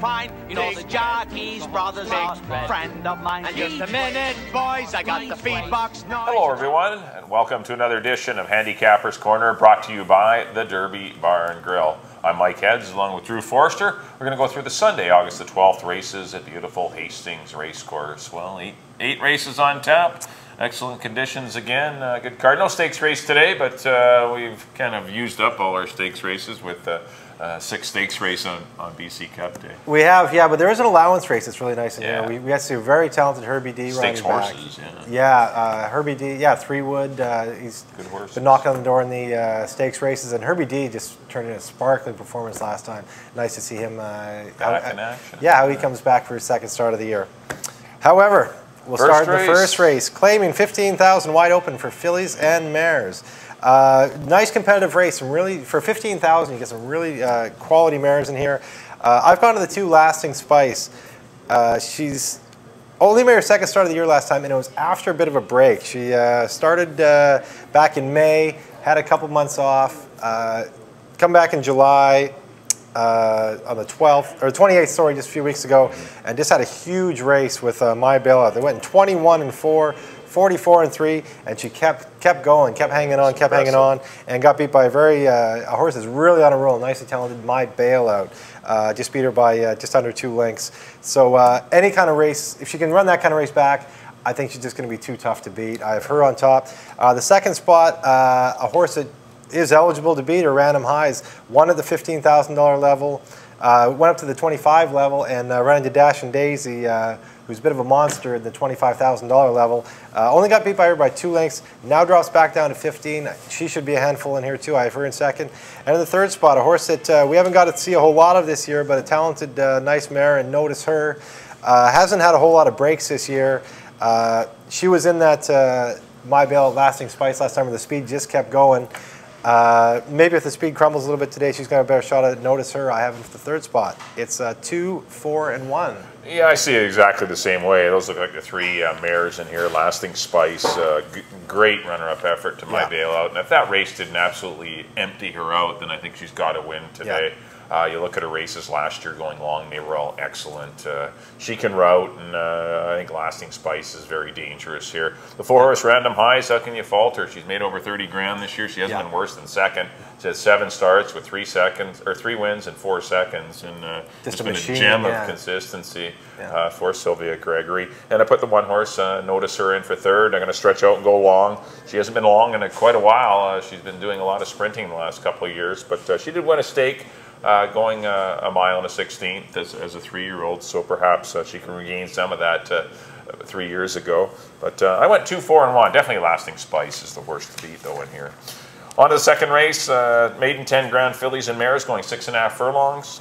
Fine, you know the jockeys brothers are a friend of mine. And just a minute, boys, I got the feed box noise. Hello, everyone, and welcome to another edition of Handicappers Corner brought to you by the Derby Bar and Grill. I'm Mike Heads along with Drew Forrester. We're going to go through the Sunday, August the 12th races at beautiful Hastings Racecourse. Well, eight, eight races on tap. Excellent conditions again. Uh, good card. No stakes race today, but uh, we've kind of used up all our stakes races with uh, uh, six stakes race on, on BC Cup Day. We have, yeah, but there is an allowance race that's really nice in Yeah. here. We, we have to very talented Herbie D Stakes riding back. horses, yeah. Yeah, uh, Herbie D, yeah, three wood. Uh, he's Good horse. been knocking on the door in the uh, stakes races, and Herbie D just turned in a sparkling performance last time. Nice to see him uh, Back how- in action. Yeah, how he comes back for his second start of the year. However, we'll First start race. the first race, claiming 15,000 wide open for fillies and mares. Uh, nice competitive race, and really for 15,000, you get some really uh, quality mares in here. Uh, I've gone to the two lasting spice. Uh, she's only made her second start of the year last time, and it was after a bit of a break. She uh, started uh, back in May, had a couple months off, come back in July uh, on the 12th, or 28th, sorry, just a few weeks ago, and just had a huge race with uh, My Bailout. They went in 21 and 4, 44 and 3, and she kept kept going, kept hanging on, kept hanging on, and got beat by a very, uh, a horse that's really on a roll, nicely talented My Bailout. Uh, just beat her by uh, just under two lengths. So uh, any kind of race, if she can run that kind of race back, I think she's just going to be too tough to beat. I have her on top. Uh, the second spot, uh, a horse that is eligible to beat her, Random Highs, One at the $15,000 level, uh, went up to the 25 level, and uh, ran into Dash and Daisy, uh, who's a bit of a monster at the $25,000 level. Uh, only got beat by her by two lengths, now drops back down to 15. She should be a handful in here too. I have her in second. And in the third spot, a horse that uh, we haven't got to see a whole lot of this year, but a talented, uh, nice mare, and notice her. Uh, hasn't had a whole lot of breaks this year. Uh, she was in that uh, My Bailout Lasting Spice last time where the speed just kept going. Uh, maybe if the speed crumbles a little bit today, she's got a better shot at it. Notice her. I have her for the third spot. It's uh, two, four, and one. Yeah, I see it exactly the same way. Those look like the three uh, mares in here. Lasting Spice, uh, g- great runner-up effort to my Yeah. bailout. And if that race didn't absolutely empty her out, then I think she's got to win today. Uh, you look at her races last year going long; they were all excellent. Uh, she can route, and uh, I think Lasting Spice is very dangerous here. The four-horse Random Highs, how can you fault her? She's made over 30 grand this year. She hasn't Yeah. been worse than second. She has seven starts with three seconds or three wins and four seconds, and uh, Just it's a been machine, a gem yeah. of consistency Yeah. uh, for Sylvia Gregory. And I put the one horse, uh, notice her in for third. I'm going to stretch out and go long. She hasn't been long in a, quite a while. Uh, she's been doing a lot of sprinting the last couple of years, but uh, she did win a stake. Uh, going uh, a mile and a 16th as, as a three-year-old, so perhaps uh, she can regain some of that uh, three years ago. But uh, I went two, four, and one. Definitely Lasting Spice is the worst to beat, though, in here. On to the second race, uh, maiden 10 grand fillies and mares going six and a half furlongs.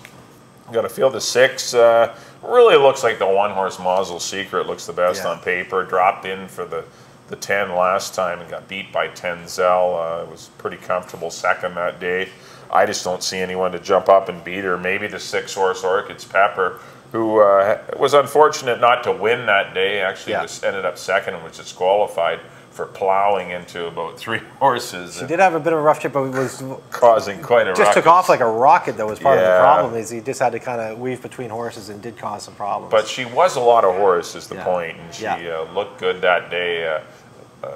Got a field of six. Uh, really looks like the one horse Mazel Secret looks the best Yeah. on paper. Dropped in for the, the 10 last time and got beat by Tenzel. Uh, it was pretty comfortable second that day. I just don't see anyone to jump up and beat her. Maybe the six horse Orchids Pepper, who uh, was unfortunate not to win that day. Actually, Yeah. was, ended up second and was disqualified for plowing into about three horses She did have a bit of a rough trip, but was causing quite a just took off like a rocket. That was part of the problem is he just had to kind of weave between horses and did cause some problems. But she was a lot of horse, is the Yeah. point, and she Yeah. uh, looked good that day, uh, uh,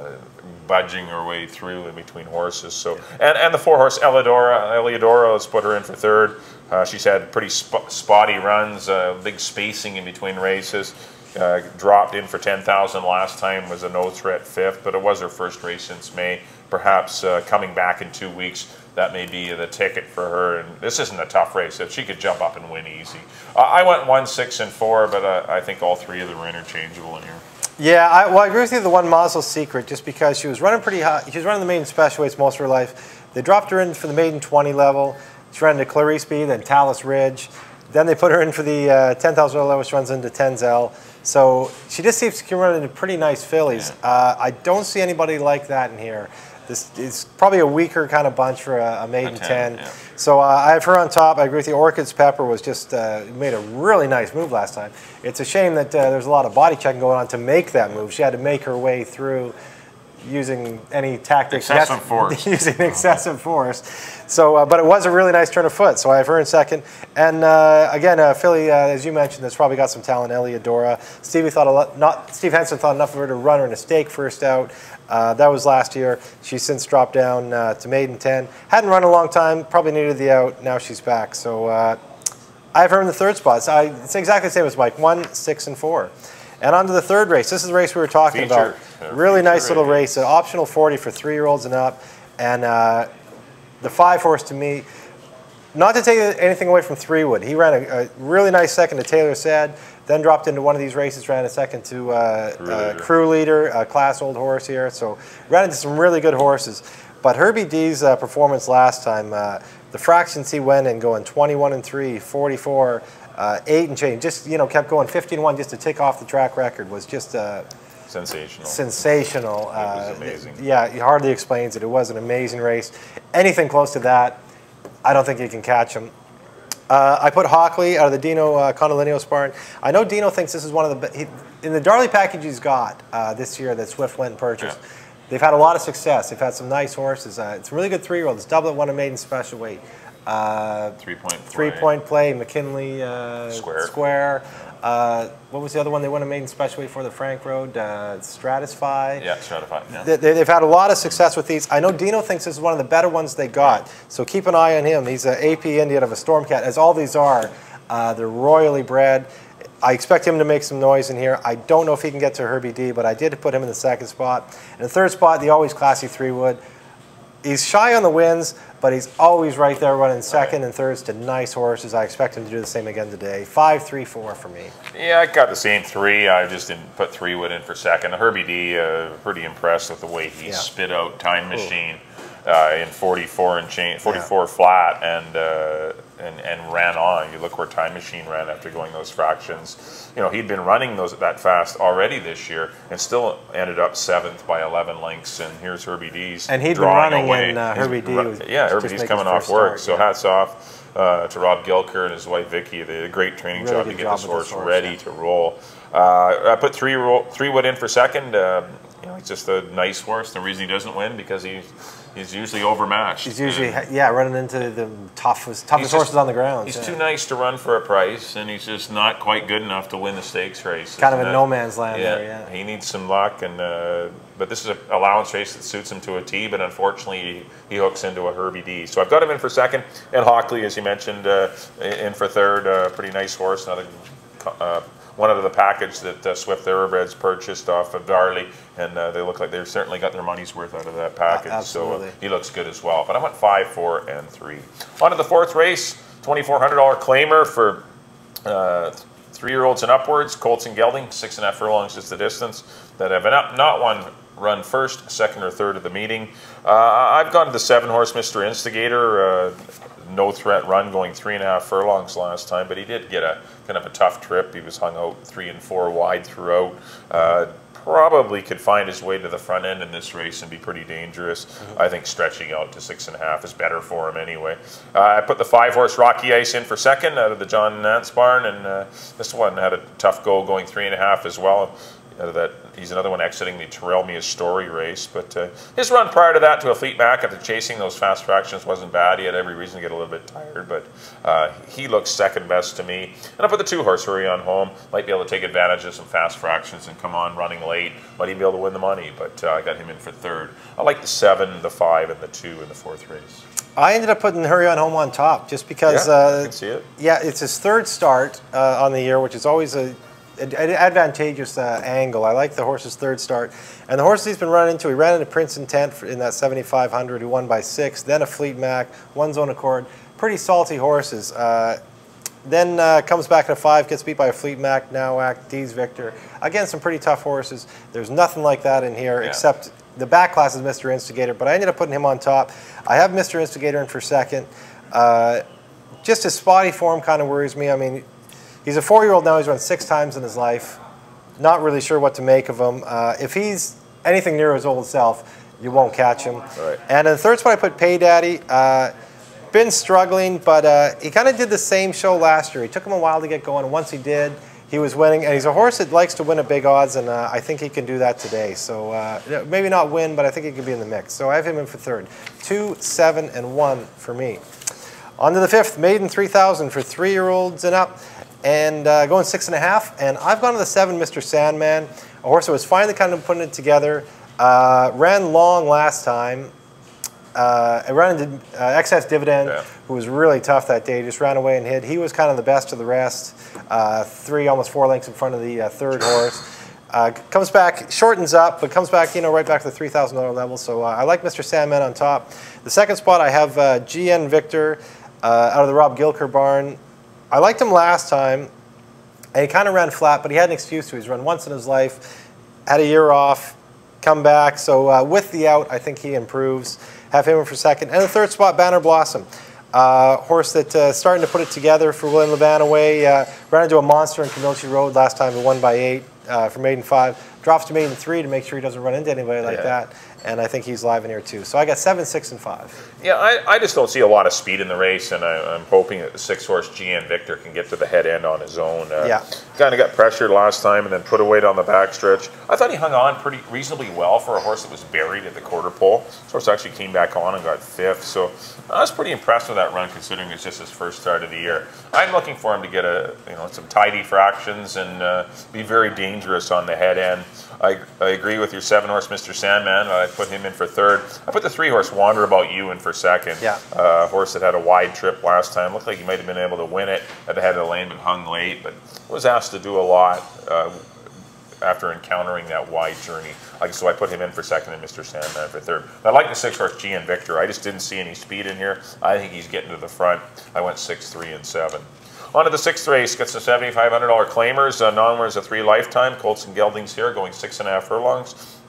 budging her way through in between horses. So, and, and the four horse Eliodora, Eliodora, let's put her in for third. Uh, she's had pretty sp- spotty runs, uh, big spacing in between races. Uh, dropped in for 10,000 last time, was a no threat fifth, but it was her first race since May. Perhaps uh, coming back in two weeks, that may be the ticket for her. And this isn't a tough race. If she could jump up and win easy. Uh, I went one, six, and four, but uh, I think all three of them are interchangeable in here. Yeah, I, well, I agree with you. The one Mazel secret, just because she was running pretty high. She was running the maiden special weights most of her life. They dropped her in for the maiden 20 level. She ran into Clarice Speed, then Talus Ridge. Then they put her in for the uh, 10,000 level, which runs into Tenzel. So she just seems to can run into pretty nice fillies. Uh, I don't see anybody like that in here. This is probably a weaker kind of bunch for a, a maiden A 10. 10, yeah. So uh, I have her on top. I agree with you. Orchids Pepper was just uh, made a really nice move last time. It's a shame that uh, there's a lot of body checking going on to make that move. She had to make her way through. using any tactics. Excessive Yes, force. using excessive force. So, uh, but it was a really nice turn of foot. So I have her in second. And uh, again, uh, Philly, uh, as you mentioned, has probably got some talent. Eliadora. Stevie thought a lot. Not Steve Henson thought enough of her to run her in a stake first out. Uh, that was last year. She's since dropped down uh, to maiden 10. Hadn't run a long time. Probably needed the out. Now she's back. So uh, I have her in the third spot. So I, it's exactly the same as Mike. One, six, and four. And on to the third race. This is the race we were talking Feature. about. Really nice little race. An optional 40 for three-year-olds and up. And uh, the five horse to me, not to take anything away from Three-Wood. He ran a, a really nice second to Taylor Sad, then dropped into one of these races, ran a second to uh, Crew uh, Leader. Crew Leader, a class old horse here. So ran into some really good horses. But Herbie D's uh, performance last time, uh, the fractions he went in going 21 and 3, 44, uh, 8 and change, just, you know, kept going 15 1 just to tick off the track record was just uh, Sensational. sensational. was Uh, amazing. Yeah, he hardly explains it. It was an amazing race. Anything close to that, I don't think you can catch him. Uh, I put Hockley out of the Dino uh, Condolino Spartan. I know Dino thinks this is one of the he, in the Darley package he's got uh, this year that Swift went and purchased. Yeah. They've had a lot of success. They've had some nice horses. Uh, it's a really good three-year-old. It's double at one and maiden special weight. Uh, Three point. three play, McKinley uh, Square. Square. Uh, what was the other one they won a maiden special weight for the Frank Road? Uh, Stratify. Yeah, stratified. Yeah. They, they've had a lot of success with these. I know Dino thinks this is one of the better ones they got, so keep an eye on him. He's an AP Indian of a Stormcat, as all these are. Uh, they're royally bred. I expect him to make some noise in here. I don't know if he can get to Herbie D, but I did put him in the second spot. In the third spot, the always classy three wood. He's shy on the wins, but he's always right there running second and thirds to nice horses. I expect him to do the same again today. Five, three, four for me. Yeah, I got the same three. I just didn't put three wood in for second. Herbie D, uh, pretty impressed with the way he Yeah. spit out Time Machine uh, in 44 and chain, 44 flat, and, uh, and and ran on. You look where Time Machine ran after going those fractions. You know, he'd been running those that fast already this year, and still ended up seventh by 11 lengths. And here's Herbie D's And he'd been running away. in, uh, He's Herbie D was yeah, Herbie D's coming off work. start, so yeah. hats off uh, to Rob Gilker and his wife Vicky. They did a great training Really job to get job this horse horse, ready yeah. to roll. Uh, I put three roll, three wood in for second. Uh, you know, he's just a nice horse. The reason he doesn't win because he he's usually overmatched. He's usually, yeah, running into the toughest, toughest he's horses on the ground. He's yeah. too nice to run for a price, and he's just not quite good enough to win the stakes race. Kind of a that- no man's land there, yeah. He needs some luck, and uh, but this is an allowance race that suits him to a T. But unfortunately, he, he hooks into a Herbie D. So I've got him in for second, and Hockley, as you mentioned, uh, in for third. Uh, pretty nice horse, another uh, one out of the package that uh, Swift Thoroughbreds purchased off of Darley, and uh, they look like they've certainly got their money's worth out of that package. So absolutely. uh, he looks good as well. But I went five, four, and three. On to the fourth race, twenty-four hundred dollar claimer for uh, three-year-olds and upwards. Colts and Gelding, six and a half furlongs is the distance that have been up. Not one run first, second, or third of the meeting. Uh, I've gone to the seven-horse Mr. Instigator. Uh, no threat run going three and a half furlongs last time, but he did get a kind of a tough trip. He was hung out three and four wide throughout. Uh, probably could find his way to the front end in this race and be pretty dangerous. I think stretching out to six and a half is better for him anyway. Uh, I put the five horse Rocky Ice in for second out of the John Nance barn, and uh, this one had a tough go going three and a half as well. Out of that, he's another one exiting the Terrell Mia Story race, but uh, his run prior to that to a fleet back after chasing those fast fractions wasn't bad. He had every reason to get a little bit tired, but uh, he looks second best to me. And I put the two horse Hurry on home. Might be able to take advantage of some fast fractions and come on running late. Might even be able to win the money, but uh, I got him in for third. I like the seven, the five, and the two in the fourth race. I ended up putting Hurry on Home on top just because. Yeah, I uh, can see it. Yeah, it's his third start uh, on the year, which is always a, advantageous uh, angle. I like the horse's third start. And the horse he's been running into, he ran into Prince Intent in that 7,500, who won by six, then a Fleet Mac, one Zone Accord. Pretty salty horses. Uh, then uh, comes back in a five, gets beat by a Fleet Mac, Nowak, D's Victor. Again, some pretty tough horses. There's nothing like that in here Yeah. except the back class is Mr. Instigator, but I ended up putting him on top. I have Mr. Instigator in for second. Uh, just his spotty form kind of worries me. I mean, he's a four-year-old now. He's run six times in his life. Not really sure what to make of him. Uh, if he's anything near his old self, you won't catch him. Right. And in the third spot, I put Pay Daddy. Uh, been struggling, but uh, he kind of did the same show last year. He took him a while to get going, and once he did, he was winning, and he's a horse that likes to win at big odds, and uh, I think he can do that today. So uh, maybe not win, but I think he could be in the mix. So I have him in for third. Two, seven, and one for me. On to the fifth, Maiden 3000 for three-year-olds and up, and uh, going six and a half. And I've gone to the seven, Mr. Sandman, a horse that was finally kind of putting it together. Uh, ran long last time, uh, I ran into uh, excess dividend, Yeah. who was really tough that day. Just ran away and hid. He was kind of the best of the rest. Uh, three, almost four lengths in front of the uh, third horse. Uh, comes back, shortens up, but comes back, you know, right back to the three thousand dollar level. So uh, I like Mr. Sandman on top. The second spot, I have uh, GN Victor uh, out of the Rob Gilker barn. I liked him last time, and he kind of ran flat, but he had an excuse to. He's run once in his life, had a year off, come back. So uh, with the out, I think he improves. Have him in for second. And the third spot, Banner Blossom. Uh, horse that uh, starting to put it together for William Levan away. Uh, ran into a monster in Camilchi Road last time and won by eight uh, for maiden five. Drops to maiden three to make sure he doesn't run into anybody like Yeah. that. And I think he's live in here too. So I got seven, six, and five. Yeah, I, I just don't see a lot of speed in the race, and I, I'm hoping that the six horse GN Victor can get to the head end on his own. Uh, Yeah. Kind of got pressured last time and then put away on the backstretch. I thought he hung on pretty reasonably well for a horse that was buried at the quarter pole. This horse actually came back on and got fifth, so I was pretty impressed with that run considering it's just his first start of the year. I'm looking for him to get a you know some tidy fractions and uh, be very dangerous on the head end. I, I agree with your seven horse Mr. Sandman. I put him in for third. I put the three horse Wander About You in for second. Yeah. Uh, horse that had a wide trip last time. Looked like he might have been able to win it at the head of the lane, but hung late. But was asked to do a lot uh, after encountering that wide journey. Like, so I put him in for second and Mr. Sandman for third. I like the six horse GN Victor. I just didn't see any speed in here. I think he's getting to the front. I went six, three, and seven. On to the sixth race, gets the $7,500 claimers. Uh, non-winners of three lifetime. Colts and Geldings here going six and a half furlongs.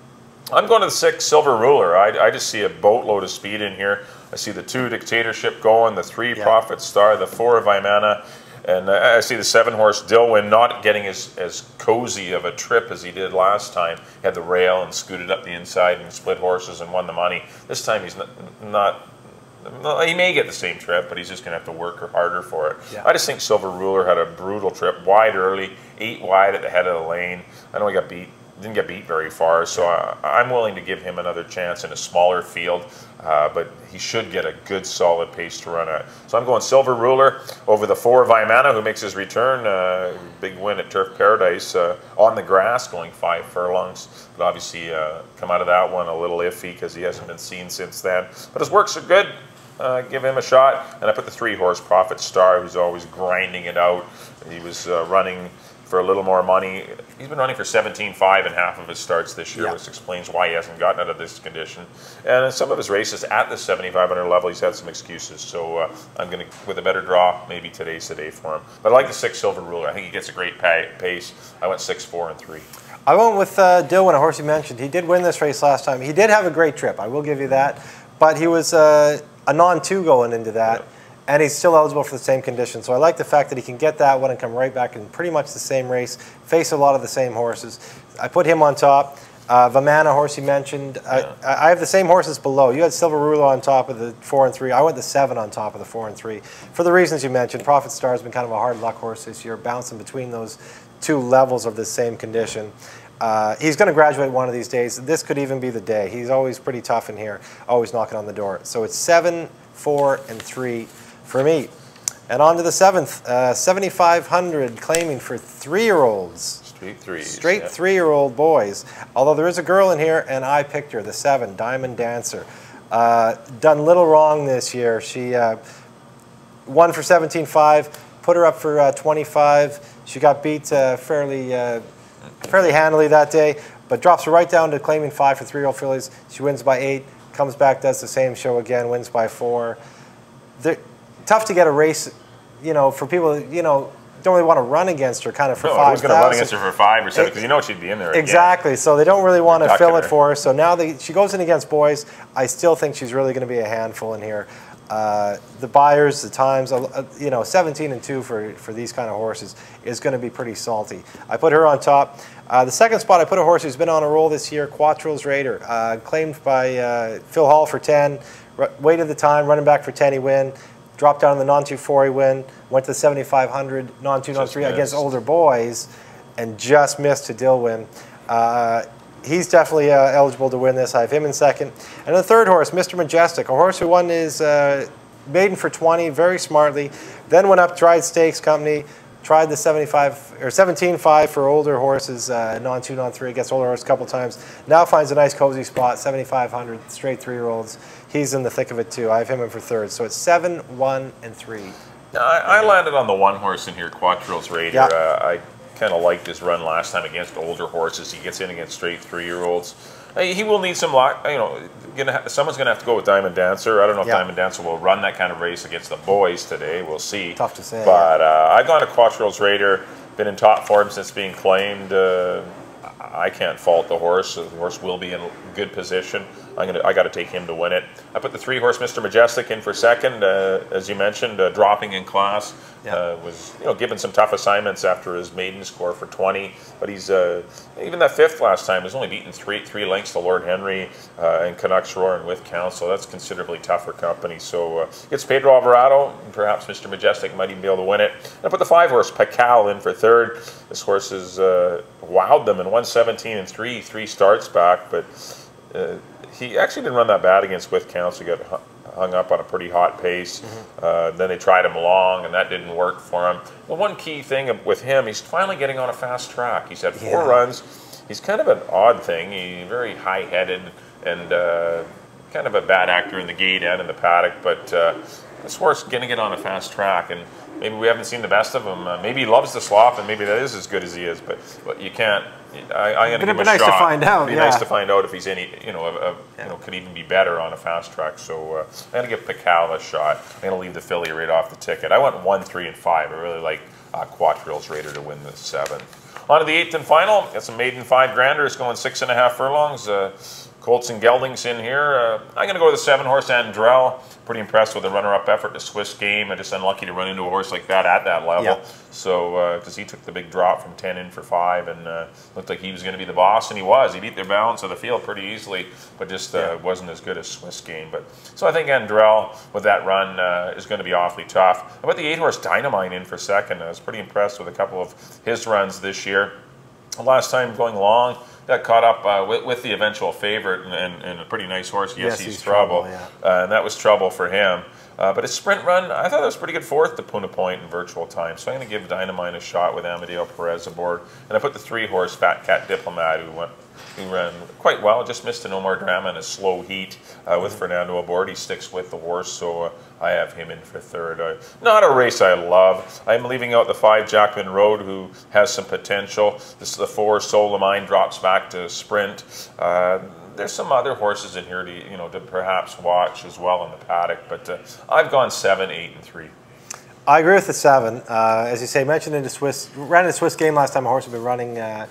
I'm going to the six Silver Ruler. I, I just see a boatload of speed in here. I see the two Dictatorship going, the three Yeah. Prophet Star, the four Vimana, and uh, I see the seven horse Dilwyn not getting as, as cozy of a trip as he did last time. He had the rail and scooted up the inside and split horses and won the money. This time he's not, not he may get the same trip, but he's just going to have to work harder for it. Yeah. I just think Silver Ruler had a brutal trip, wide early, eight wide at the head of the lane. I know he got beat, didn't get beat very far, so I, I'm willing to give him another chance in a smaller field, uh, but he should get a good solid pace to run at. So I'm going Silver Ruler over the four of Vimana, who makes his return. Uh, big win at Turf Paradise uh, on the grass, going five furlongs. But obviously, uh, come out of that one a little iffy because he hasn't been seen since then. But his works are good uh, give him a shot. And I put the three horse Prophet Star, who's always grinding it out. He was uh, running for a little more money. He's been running for 17.5 in half of his starts this year, Yeah. which explains why he hasn't gotten out of this condition. And in some of his races at the 7,500 level, he's had some excuses. So uh, I'm going to, with a better draw, maybe today's the day for him. But I like the six Silver Ruler. I think he gets a great pa- pace. I went six, four, and three. I went with uh, Dilwyn, a horse you mentioned. He did win this race last time. He did have a great trip, I will give you that. But he was uh, a non-two going into that, and he's still eligible for the same conditions. So I like the fact that he can get that one and come right back in pretty much the same race, face a lot of the same horses. I put him on top. Uh, Vimana horse you mentioned. I, I have the same horses below. You had Silver Ruler on top of the four and three. I went the seven on top of the four and three for the reasons you mentioned. Prophet Star has been kind of a hard luck horse this year, bouncing between those two levels of the same condition. Uh, he's going to graduate one of these days. This could even be the day. He's always pretty tough in here, always knocking on the door. So it's seven, four, and three for me. And on to the seventh, uh, 7,500 claiming for three-year-olds. Straight threes. Straight yeah. three-year-old boys. Although there is a girl in here, and I picked her, the seven, Diamond Dancer. Uh, done little wrong this year. She uh, won for 17.5, put her up for uh, 25. She got beat uh, fairly, uh, fairly handily that day, but drops her right down to claiming five for three-year-old fillies. She wins by eight, comes back, does the same show again, wins by four. They're, tough to get a race, you know, for people, you know, don't really want to run against her kind of for No, five going to run against her for five or seven? Because you know she'd be in there. again. Exactly. So they don't really want to fill it her. for her. So now they, she goes in against boys. I still think she's really going to be a handful in here. Uh, the buyers, the times, uh, you know, 17 and 2 for, for these kind of horses is going to be pretty salty. I put her on top. Uh, the second spot, I put a horse who's been on a roll this year, Quattro's Raider, uh, claimed by uh, Phil Hall for 10, r- waited the time, running back for 10, he win. Dropped down in the non 240 win, went to the 7500 non 2 non 3 against older boys, and just missed to Dilwyn. Uh, he's definitely uh, eligible to win this. I have him in second. And the third horse, Mr. Majestic, a horse who won his uh, maiden for 20 very smartly, then went up, tried Stakes Company, tried the 75 or 17.5 for older horses, uh, non two, non three against older horses a couple times. Now finds a nice cozy spot, 7,500 straight three year olds. He's in the thick of it too. I have him in for third. So it's seven, one, and three. I, I landed on the one horse in here, Quattro's Raider. Yeah. Uh, I kind of liked his run last time against older horses. He gets in against straight three-year-olds. Uh, He will need some luck. You know, gonna ha- someone's going to have to go with Diamond Dancer. I don't know if Yeah. Diamond Dancer will run that kind of race against the boys today. We'll see. Tough to say, But uh, I've gone to Quattro's Raider. Been in top form since being claimed. Uh, I can't fault the horse. The horse will be in good position. I'm gonna. I got to take him to win it. I put the three horse Mr. Majestic in for second, uh, as you mentioned, uh, dropping in class. Yeah. Uh, was you know given some tough assignments after his maiden score for 20, but he's uh, even that fifth last time has only beaten three three lengths to Lord Henry uh, and Canucks Roar and with Council. That's considerably tougher company. So uh, gets Pedro Alvarado, and perhaps Mr. Majestic might even be able to win it. And I put the five horse Pacal in for third. This horse has uh, wowed them in 117 and three three starts back, but uh, he actually didn't run that bad against with counts. He got hung up on a pretty hot pace. Uh, then they tried him long, and that didn't work for him. Well, one key thing with him, he's finally getting on a fast track. He's had four Yeah. runs. He's kind of an odd thing. He's very high-headed and uh, kind of a bad actor in the gate and in the paddock. But uh, this horse is going to get on a fast track, and maybe we haven't seen the best of him. Uh, maybe he loves the slop, and maybe that is as good as he is. But but you can't. I, I'm going to give it'd him be a nice to find out, It'd be nice to find out if he's any, you know, a, a, you know, could even be better on a fast track. So uh, I'm going to give Pacal a shot. I'm going to leave the filly right off the ticket. I went one, three, and five. I really like uh, Quattro's Raider to win the seven. On to the eighth and final. Got some maiden five granders going six and a half furlongs. Uh, Colts and Geldings in here. Uh, I'm going to go with the seven horse Andrell. Pretty impressed with the runner-up effort, the Swiss game. I'm just unlucky to run into a horse like that at that level. Yeah. So, because he took the big drop from 10 in for 5 and uh, looked like he was going to be the boss, and he was. He beat their balance of the field pretty easily, but just uh, Yeah. wasn't as good as Swiss game. But So I think Andrell, with that run, uh, is going to be awfully tough. I put the 8 horse Dynamite in for second. I was pretty impressed with a couple of his runs this year. Last time going long, got caught up uh, with, with the eventual favorite and, and, and a pretty nice horse. Yes, Yes, he's, he's trouble, Trouble, yeah. uh, and that was trouble for him. Uh, but his sprint run, I thought that was pretty good fourth to Puna Point in virtual time. So I'm going to give Dynamite a shot with Amadeo Perez aboard. And I put the three horse Fat Cat Diplomat, who went who ran quite well, just missed a no more drama in a slow heat uh, with Fernando aboard. He sticks with the horse, so uh, I have him in for third. Uh, not a race I love. I'm leaving out the five Jackman Road, who has some potential. This is the four Soul of Mine drops back to sprint. Uh, there's some other horses in here to you know to perhaps watch as well in the paddock, but uh, I've gone seven, eight, and three. I agree with the seven. Uh, as you say, mentioned in the Swiss, ran in the Swiss game last time. A horse had been running uh,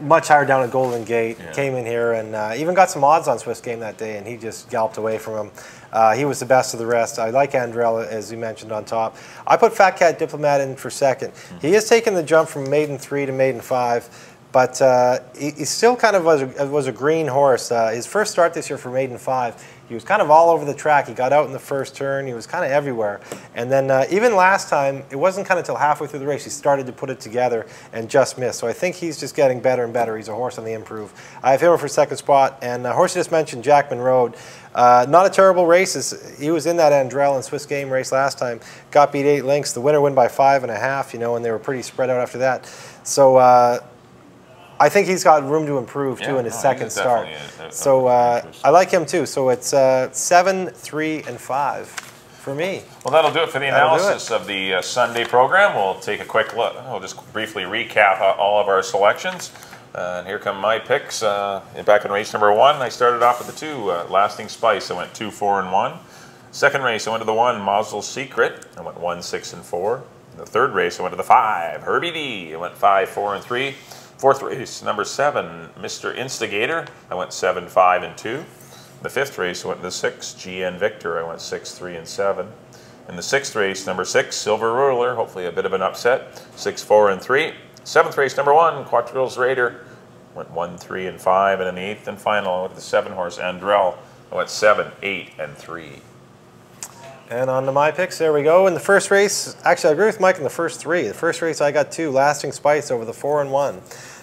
much higher down at Golden Gate. Yeah. Came in here and uh, even got some odds on Swiss game that day, and he just galloped away from him. Uh, he was the best of the rest. I like Andrella, as you mentioned, on top. I put Fat Cat Diplomat in for second. He has taken the jump from maiden three to maiden five. But uh, he, he still kind of was a, was a green horse. Uh, his first start this year for maiden five, he was kind of all over the track. He got out in the first turn. He was kind of everywhere. And then uh, even last time, it wasn't kind of until halfway through the race he started to put it together and just missed. So I think he's just getting better and better. He's a horse on the improve. I have him for second spot. And uh, horse you just mentioned, Jackman Road. Uh, not a terrible race. He was in that Andrell and Swiss game race last time. Got beat eight lengths. The winner win by five and a half, you know, and they were pretty spread out after that. So uh, I think he's got room to improve too Yeah, in his no, second start. a- a- so uh. I like him too. So it's uh, seven, three, and five for me. Well, that'll do it for the analysis of the uh, Sunday program. We'll take a quick look. We'll just briefly recap uh, all of our selections. Uh, and here come my picks. Uh, back in race number one, I started off with the two, uh, Lasting Spice. I went two, four, and one. Second race, I went to the one, Mazel's Secret. I went one, six, and four. In The third race, I went to the five, Herbie D. I went five, four, and three. Fourth race, number seven, Mr. Instigator. I went seven, five, and two. The fifth race, I went the six, GN Victor. I went six, three, and seven. In the sixth race, number six, Silver Ruler, hopefully a bit of an upset, six, four, and three. Seventh race, number one, Quattro's Raider, went one, three, and five. And in the eighth and final, I went the seven horse, Andrell. I went seven, eight, and three. And on to my picks. There we go. In the first race, actually, I agree with Mike in the first three. The first race, I got two, Lasting Spice over the four and one.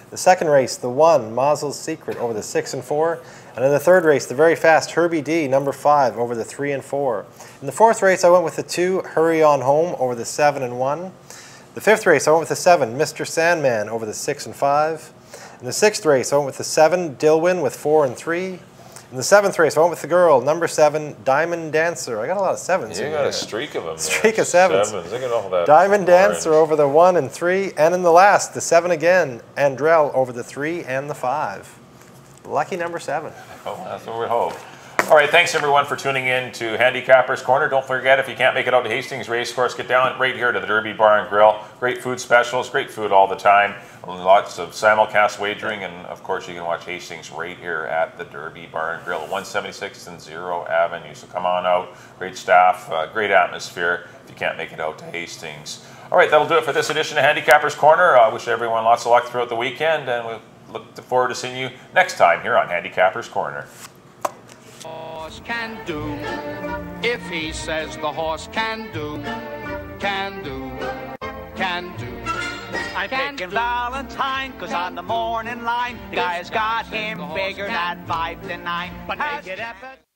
The second race, the one, Mazel's Secret over the six and four. And in the third race, the very fast Herbie D, number five, over the three and four. In the fourth race, I went with the two, Hurry On Home over the seven and one. The fifth race, I went with the seven, Mr. Sandman over the six and five. In the sixth race, I went with the seven, Dilwyn with four and three. In the seventh race, I went with the girl, number seven, Diamond Dancer. I got a lot of sevens. You got here. a streak of them. Streak there. of sevens. Sevens. Look at all that. Diamond Dancer over the one and three. And in the last, the seven again, Andrell over the three and the five. Lucky number seven. Oh, that's what we hope. All right, thanks everyone for tuning in to Handicappers Corner. Don't forget, if you can't make it out to Hastings Racecourse, get down right here to the Derby Bar and Grill. Great food specials, great food all the time. Lots of simulcast wagering, and of course, you can watch Hastings right here at the Derby Bar and Grill, 176th and Zero Avenue. So come on out. Great staff, uh, great atmosphere. If you can't make it out to Hastings. All right, that'll do it for this edition of Handicappers Corner. I wish everyone lots of luck throughout the weekend, and we look forward to seeing you next time here on Handicappers Corner. Horse can do. If he says the horse can do, can do, can do. I'm Can picking do. Valentine, cause on the morning line, the guy's got him bigger at five to nine. But make it effort.